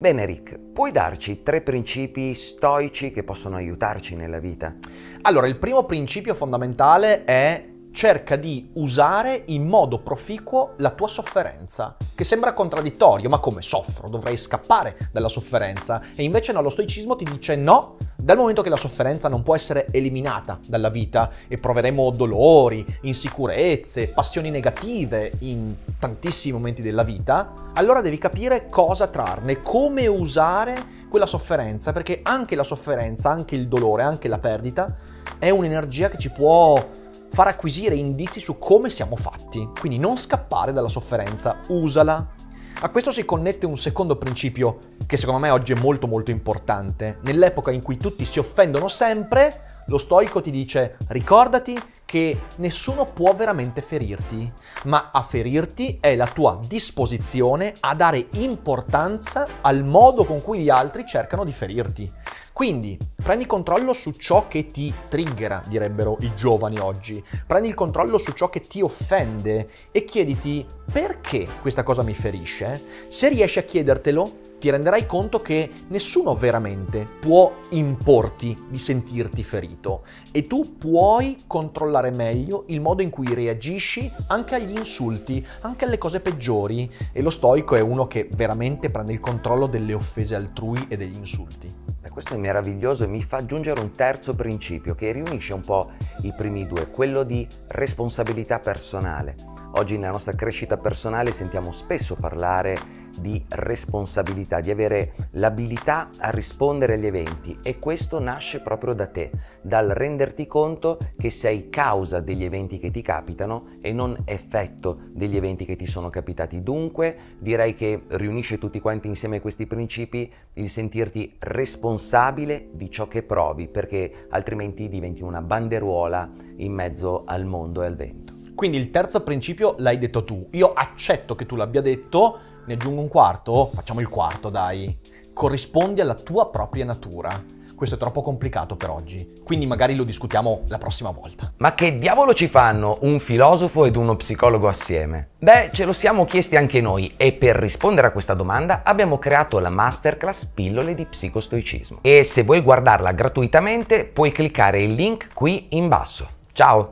Bene Rick, puoi darci tre principi stoici che possono aiutarci nella vita? Allora, il primo principio fondamentale è cerca di usare in modo proficuo la tua sofferenza, che sembra contraddittorio, ma come soffro? Dovrei scappare dalla sofferenza. E invece no, lo stoicismo ti dice no, dal momento che la sofferenza non può essere eliminata dalla vita e proveremo dolori, insicurezze, passioni negative in tantissimi momenti della vita, allora devi capire cosa trarne, come usare quella sofferenza, perché anche la sofferenza, anche il dolore, anche la perdita è un'energia che ci può far acquisire indizi su come siamo fatti. Quindi non scappare dalla sofferenza, usala. A questo si connette un secondo principio che secondo me oggi è molto molto importante. Nell'epoca in cui tutti si offendono sempre, lo stoico ti dice ricordati che nessuno può veramente ferirti, ma a ferirti è la tua disposizione a dare importanza al modo con cui gli altri cercano di ferirti. Quindi prendi controllo su ciò che ti triggera, direbbero i giovani oggi. Prendi il controllo su ciò che ti offende e chiediti perché questa cosa mi ferisce. Se riesci a chiedertelo, ti renderai conto che nessuno veramente può importi di sentirti ferito e tu puoi controllare meglio il modo in cui reagisci anche agli insulti, anche alle cose peggiori e lo stoico è uno che veramente prende il controllo delle offese altrui e degli insulti. Questo è meraviglioso e mi fa aggiungere un terzo principio che riunisce un po' i primi due, quello di responsabilità personale. Oggi nella nostra crescita personale sentiamo spesso parlare di responsabilità, di avere l'abilità a rispondere agli eventi e questo nasce proprio da te, dal renderti conto che sei causa degli eventi che ti capitano e non effetto degli eventi che ti sono capitati. Dunque direi che riunisce tutti quanti insieme questi principi il sentirti responsabile di ciò che provi perché altrimenti diventi una banderuola in mezzo al mondo e al vento. Quindi il terzo principio l'hai detto tu. Io accetto che tu l'abbia detto, ne aggiungo un quarto? Facciamo il quarto, dai. Corrispondi alla tua propria natura. Questo è troppo complicato per oggi, quindi magari lo discutiamo la prossima volta. Ma che diavolo ci fanno un filosofo ed uno psicologo assieme? Beh, ce lo siamo chiesti anche noi e per rispondere a questa domanda abbiamo creato la masterclass Pillole di psicostoicismo. E se vuoi guardarla gratuitamente puoi cliccare il link qui in basso. Ciao!